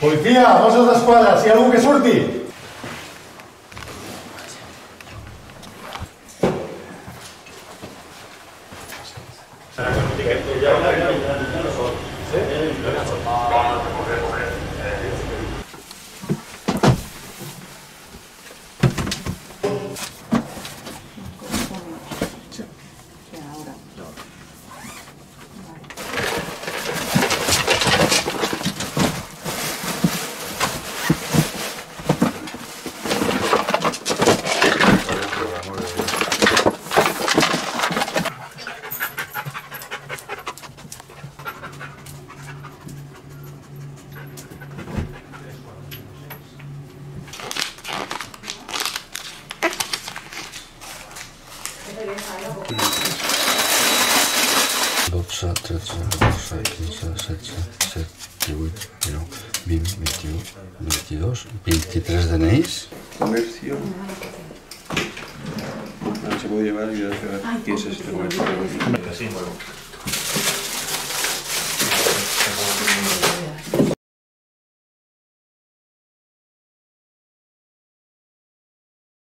Policia, Mossos d'Esquadra, si hi ha algú que surti! Setze, divuit, dinou, vint, vint-i-u, vint-i-dos, vint-i-tres DNIs. Comercio. No se puede llevar y ver quién es este comercio.